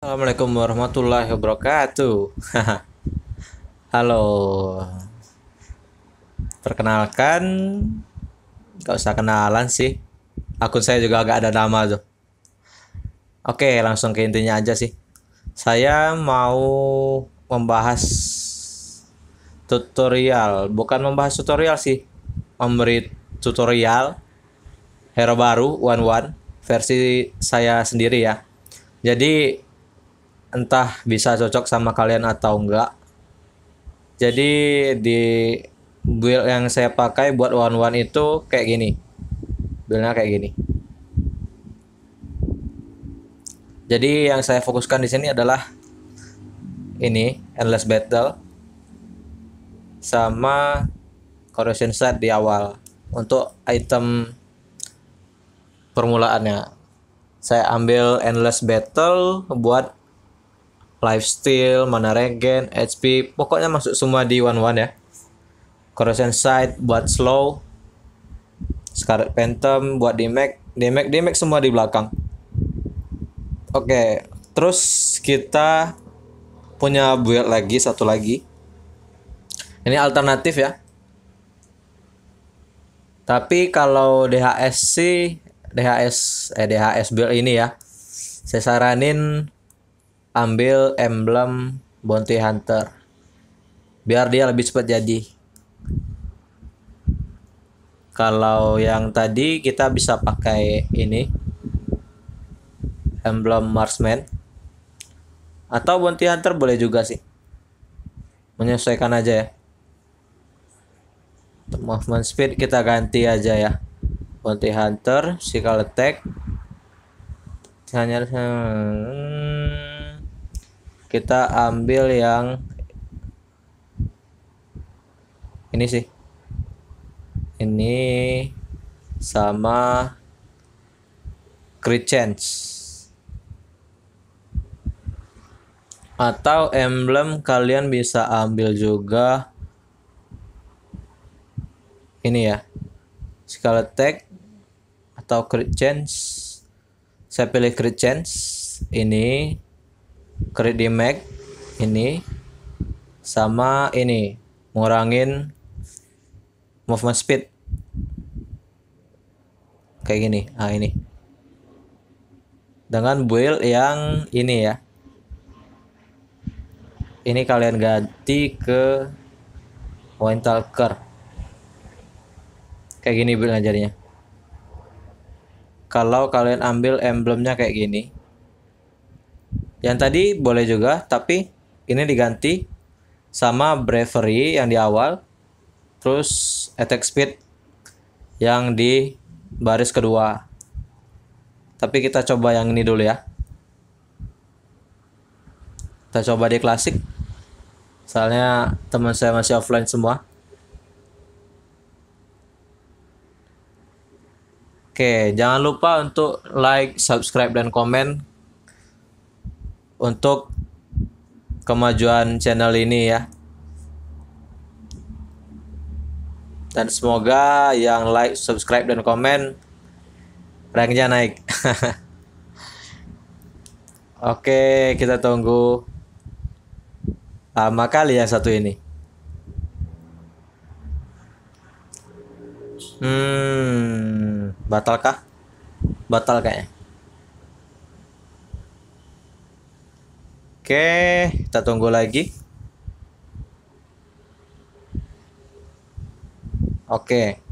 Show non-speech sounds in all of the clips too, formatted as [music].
Assalamualaikum warahmatullahi wabarakatuh. [laughs] Halo. Perkenalkan, gak usah kenalan sih. Akun saya juga agak ada nama tuh. Oke, langsung ke intinya aja sih. Saya mau membahas tutorial, bukan membahas tutorial sih. Memberi tutorial hero baru one one versi saya sendiri ya. Jadi entah bisa cocok sama kalian atau enggak. Jadi di build yang saya pakai buat one one itu kayak gini. Buildnya kayak gini. Jadi yang saya fokuskan di sini adalah ini endless battle sama corrosion set di awal untuk item permulaannya. Saya ambil endless battle buat lifesteal, mana regen, HP, pokoknya masuk semua di one one ya. Corrosion Sight buat slow, Scarlet Phantom buat damage, damage, damage semua di belakang. Oke, terus kita punya build lagi satu lagi. Ini alternatif ya. Tapi kalau DHS sih DHS eh DHS build ini ya. Saya saranin ambil emblem bounty hunter. Biar dia lebih cepat jadi. Kalau yang tadi kita bisa pakai ini emblem marksman. Atau bounty hunter boleh juga sih. Menyesuaikan aja ya. Untuk movement speed kita ganti aja ya. Bounty hunter physical attack. Hanya hmm, kita ambil yang ini sih. Ini sama crit chance atau emblem kalian bisa ambil juga ini ya. Skill attack atau crit chance saya pilih crit chance ini crit damage ini sama ini ngurangin movement speed. Kayak gini ah ini. Dengan build yang ini ya. Ini kalian ganti ke Windtalker kayak gini build jadinya. Kalau kalian ambil emblemnya kayak gini yang tadi boleh juga, tapi ini diganti sama bravery yang di awal, terus attack speed yang di baris kedua. Tapi kita coba yang ini dulu ya. Kita coba di klasik. Soalnya teman saya masih offline semua. Oke, jangan lupa untuk like, subscribe, dan komen untuk kemajuan channel ini ya. Dan semoga yang like, subscribe dan komen ranknya naik. [laughs] Oke, kita tunggu lama kali yang satu ini. Hmm, batalkah? Batal kayaknya. Oke, kita tunggu lagi. Oke.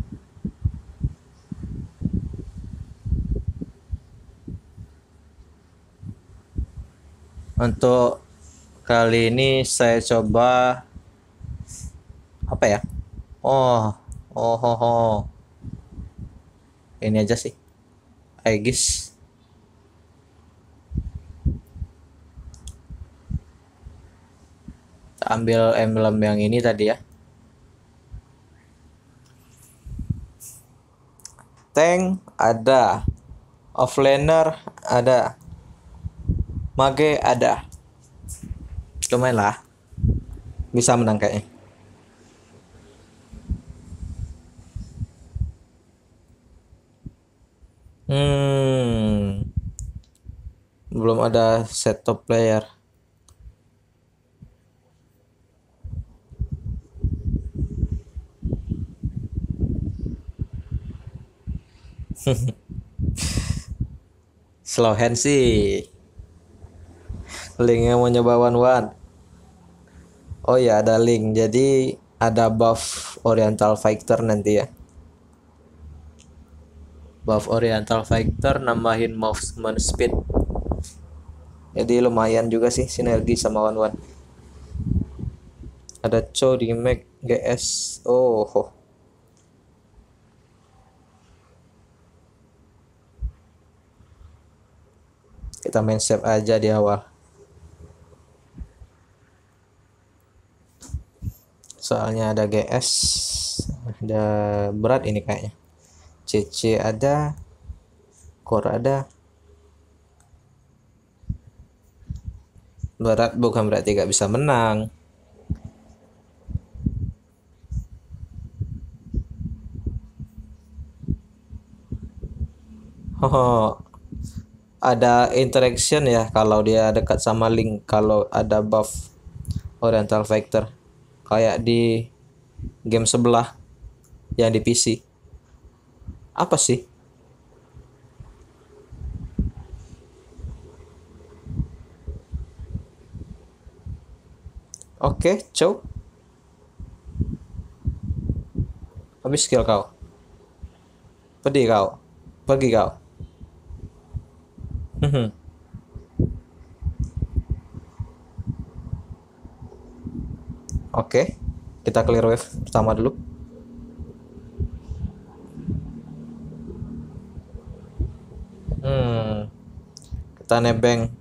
Untuk kali ini saya coba apa ya? Oh, oh, oh, oh. Ini aja sih. Aegis. Ambil emblem yang ini tadi ya. Tank ada. Offlaner ada. Mage ada. Lumayan lah. Bisa menang kayaknya. Hmm. Belum ada set top player [laughs] slow hand sih. Linknya mau nyoba one one oh ya ada link. Jadi ada buff oriental fighter nanti ya. Buff oriental fighter nambahin movement speed. Jadi lumayan juga sih sinergi sama one one ada Cho di Mac GS oh oh. Kita main save aja di awal. Soalnya ada GS ada berat ini kayaknya. CC ada core ada. Berat bukan berarti gak bisa menang. Oh ada interaction ya kalau dia dekat sama link kalau ada buff oriental vector kayak di game sebelah yang di PC apa sih Oke, okay, cow. Habis skill kau. Pergi kau. Pergi kau. Mhm. Oke, kita clear wave pertama dulu. Hmm, kita nebeng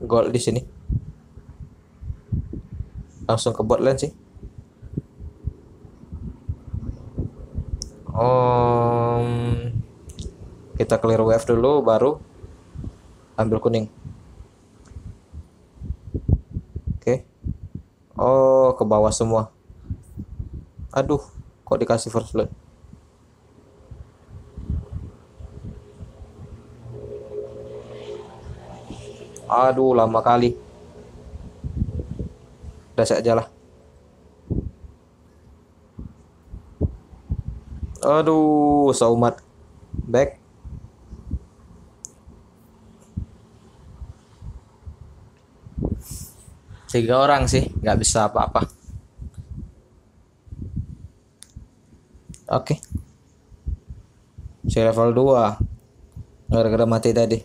gold di sini. Langsung ke bot lane sih. Um, kita clear wave dulu, baru ambil kuning. Oke. Oh ke bawah semua. Aduh kok dikasih first blood aduh lama kali. Udah saja lah. Aduh saumat back tiga orang sih nggak bisa apa-apa. Oke. Saya level 2 gara-gara mati tadi.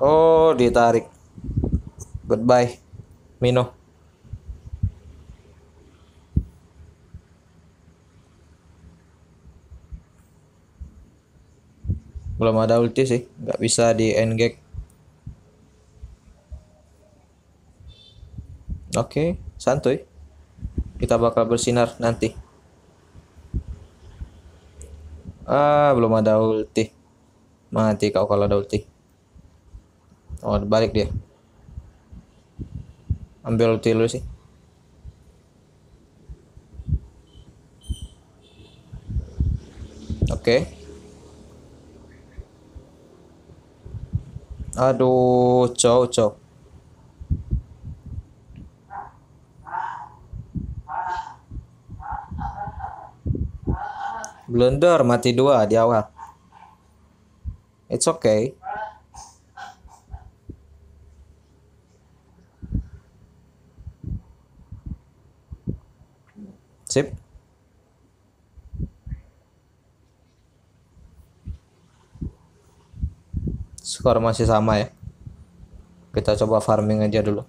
Oh ditarik. Goodbye Mino belum ada ulti sih nggak bisa di engage oke okay, santuy. Kita bakal bersinar nanti. Ah belum ada ulti. Mati kau kalau ada ulti. Oh balik dia. Ambil ulti dulu sih. Oke. okay. Aduh, cow. Blunder mati dua di awal. It's okay. Sip. Skor masih sama ya. Kita coba farming aja dulu.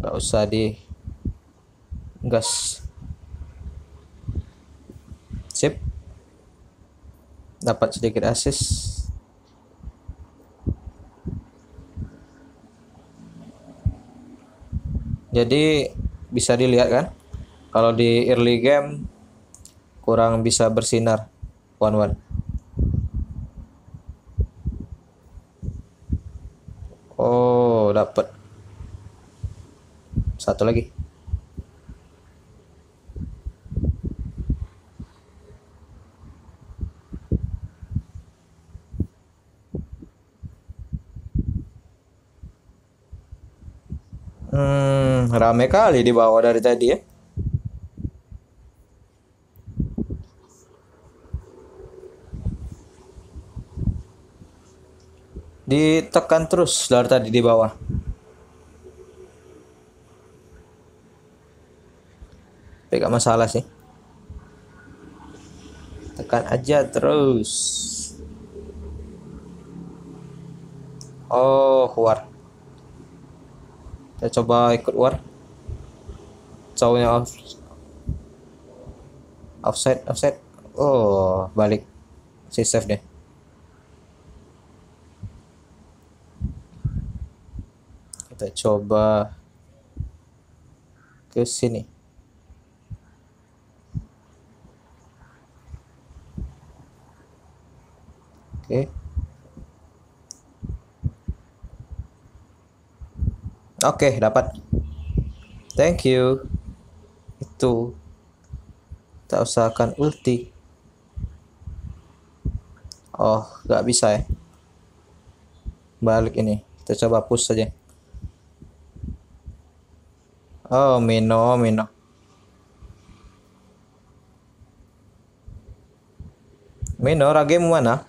Nggak usah di gas. Sip. Dapat sedikit assist. Jadi bisa dilihat kan kalau di early game kurang bisa bersinar one one satu lagi Hmm, rame kali di bawah dari tadi ya. Ditekan terus dari tadi di bawah. Tapi gak masalah sih. Tekan aja terus. Oh, war. Kita coba ikut war. Cowoknya off. Offset, offset. Oh, balik. Si save deh. Kita coba ke sini. Oke. Oke, dapat. Thank you. Itu. Tak usahakan ulti. Oh, nggak bisa ya. Balik ini. Kita coba push saja. Oh, Mino, Mino. Mino, ragemu mana?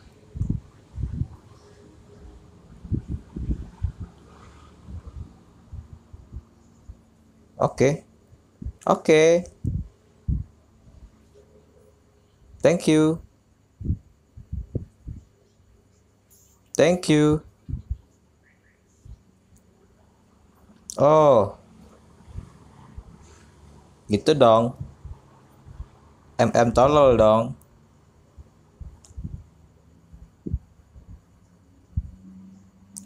Oke. Oke. Thank you. Thank you. Oh. Gitu dong. MM tolol dong.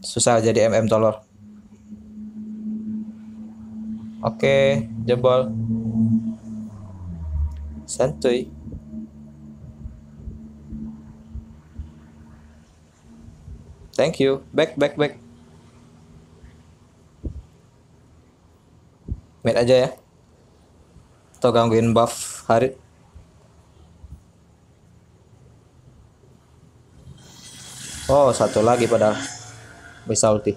Susah jadi MM tolol. Oke, jebol. Santuy. Thank you. Back, back, back. Mid aja ya. Atau gangguin buff Harit. Oh, satu lagi pada bisa ulti.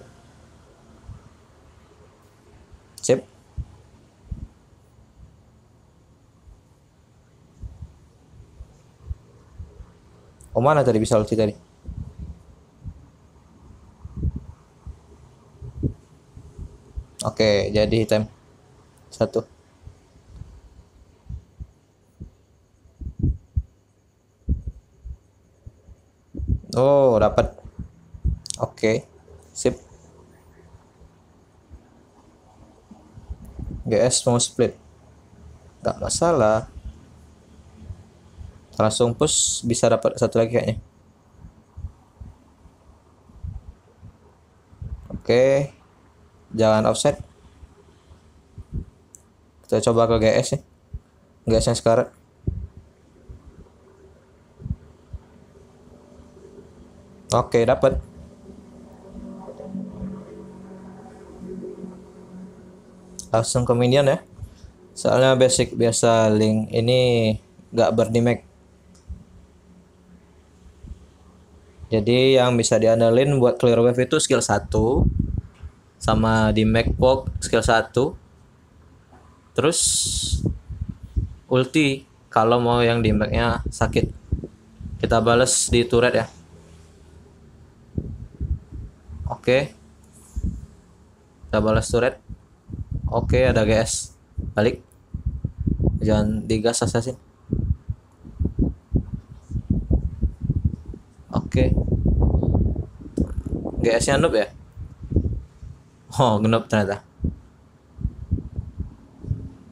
Sip. Oh mana tadi bisa ulti tadi? Oke, jadi hitam satu. Oh, dapat. Oke. Sip. GS mau split. Gak masalah. Langsung push bisa dapat satu lagi kayaknya. Oke. Jangan offset. Kita coba ke GS ya. GS yang sekarang. Oke, dapat. Langsung ke minion ya. Soalnya basic biasa link ini nggak berdimag. Jadi yang bisa diandalin buat clear wave itu skill 1 sama di Macbook skill 1. Terus ulti kalau mau yang di nya sakit. Kita balas di turret ya. Oke. Kita balas turret. Oke, ada GS. Balik. Jangan digas assassin. Oke. GS-nya noob ya? Oh, genop ternyata.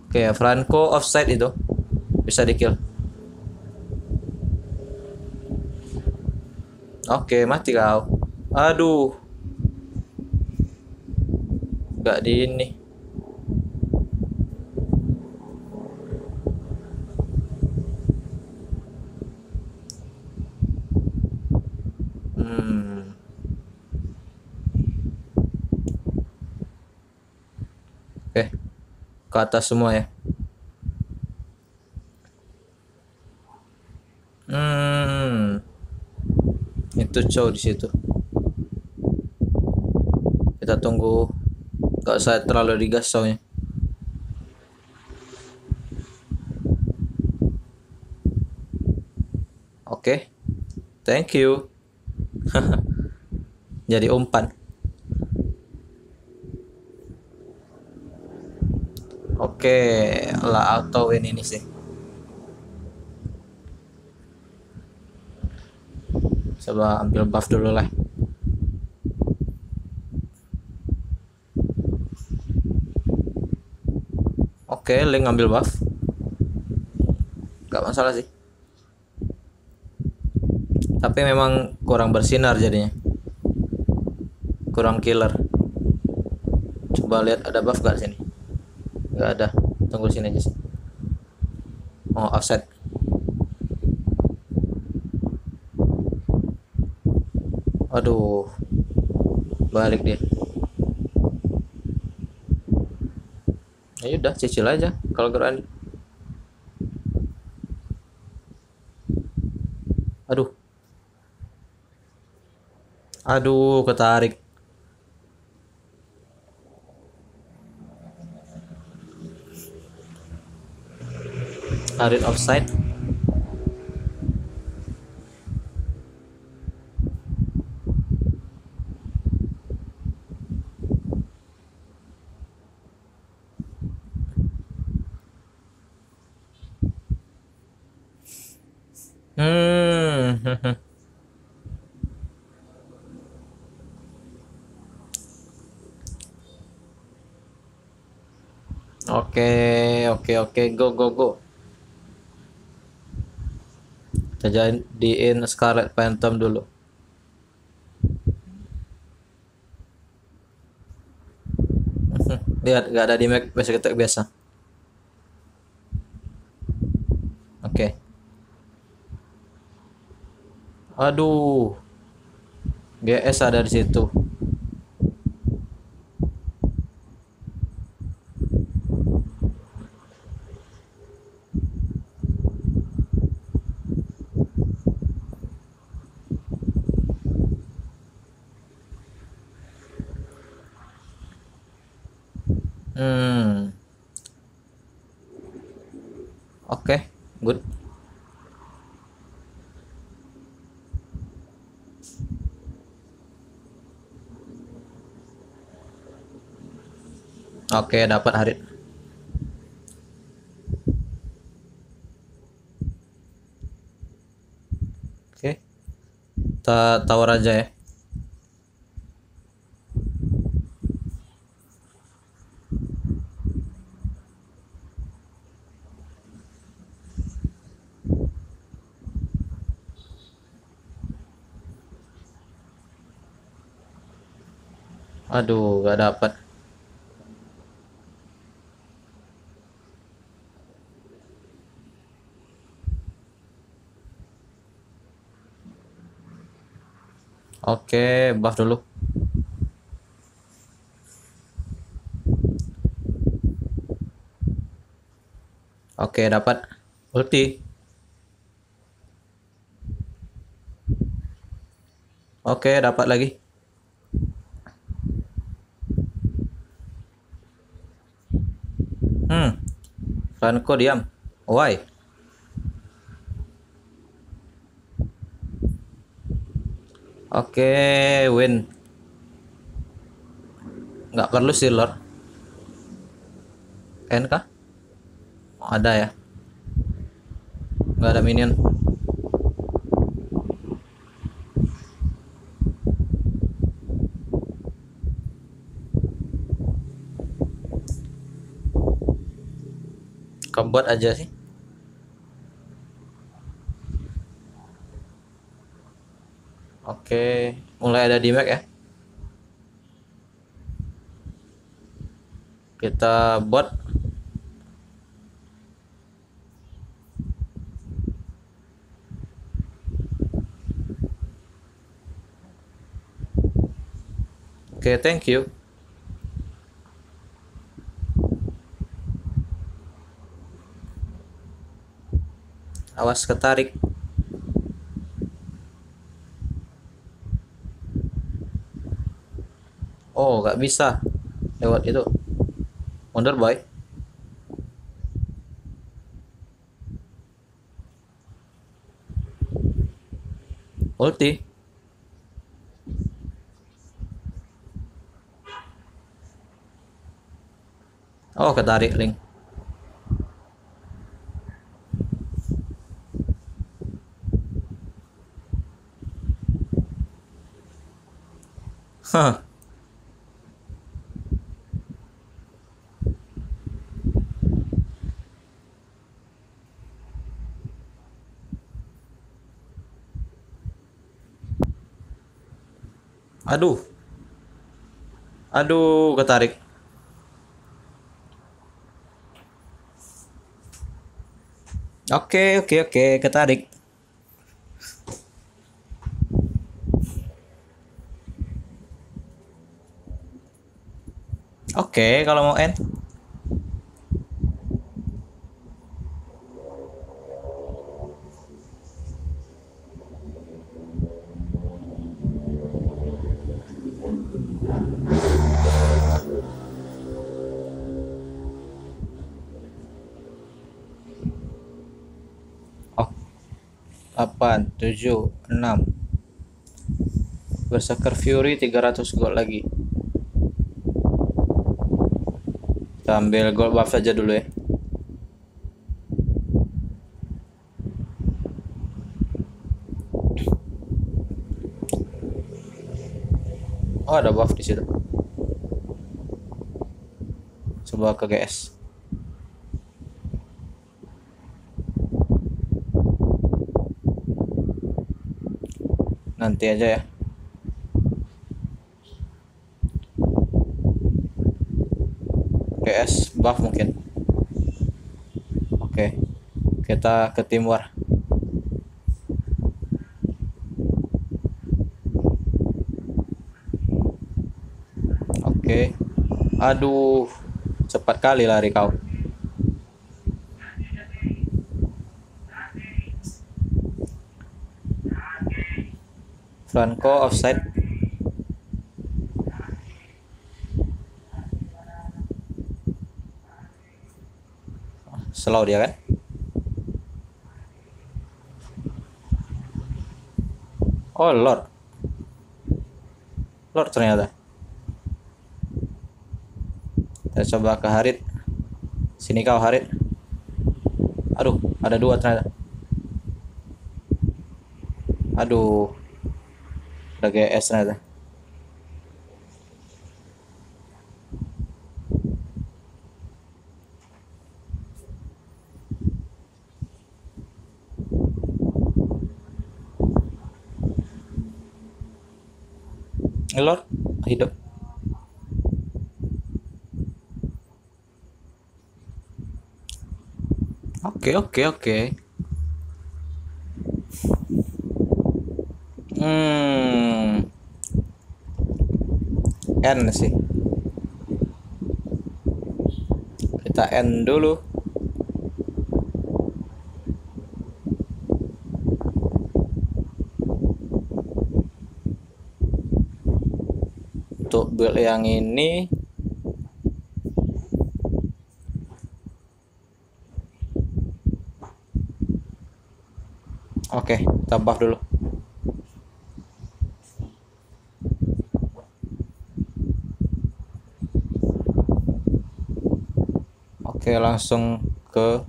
Oke, Franco offside itu. Bisa di kill. Oke, mati kau. Aduh. Gak di ini. Hmm. Oke. Ke atas semua ya. Hmm. Itu cow di situ. Kita tunggu Gak usah terlalu digas soalnya. Oke. Thank you. [laughs] Jadi umpan. Oke, lah auto win ini sih. Coba ambil buff dulu lah. Oke, Link ambil buff. Gak masalah sih. Tapi memang kurang bersinar jadinya. Kurang killer. Coba lihat ada buff gak sini? Gak ada. Tunggu sini aja sih. Oh, offset. Aduh. Balik dia. ya udah cicil aja kalau gerak aduh aduh ketarik Arit offside Hmm. Oke, oke, oke, go, go, go. Kita jadiin Scarlet Phantom dulu. [laughs] Lihat, gak ada di Mac biasa kita biasa. Oke. Aduh. GS ada di situ. Hmm. Oke, okay, good. Oke, dapat hari. Oke. Kita tawar aja ya. Aduh, gak dapat. Oke, buff dulu. Oke, dapat ulti. Oke, dapat lagi. Hmm. Franco diam. Why? Oke, win. Nggak perlu sih, Lord. N kah? Oh, ada ya. Nggak ada minion. Kebot aja sih. Oke, mulai ada di Mac ya. Kita bot. Oke, thank you. Awas ketarik. Oh, nggak bisa. lewat itu mundur boy ulti oh ketarik link Hah. Aduh. Aduh, ketarik. Oke, oke, oke, ketarik. Oke, kalau mau end. Oh. 8, 7, 6. Berserker Fury 300 gold lagi. Kita ambil gold buff saja dulu ya. Oh, ada buff di situ. Coba ke GS. Nanti aja ya. Buff mungkin. Oke kita ke tim war. Oke aduh cepat kali lari kau. Franco offside slow dia kan? Oh lord. Lord ternyata. Kita coba ke Harit sini kau Harit aduh ada dua ternyata. Aduh. Ada GS ternyata Lord hidup. Oke oke oke. Hmm. N sih. Kita N dulu build yang ini. Oke tambah dulu. Oke langsung ke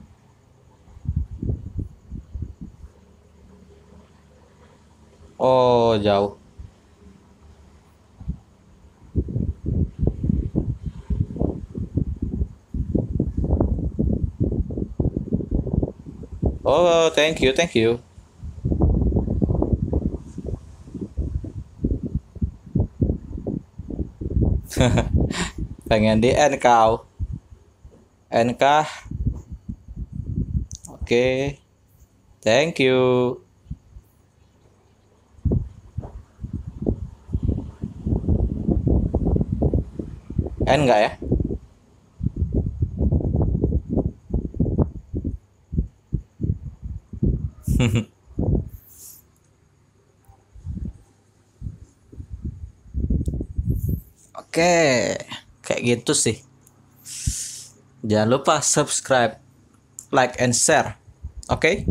oh jauh Oh, thank you, thank you. [laughs] Pengen di N kau. N kah? Oke. Thank you. N enggak ya? [laughs] Oke, kayak gitu sih jangan lupa subscribe like and share oke okay?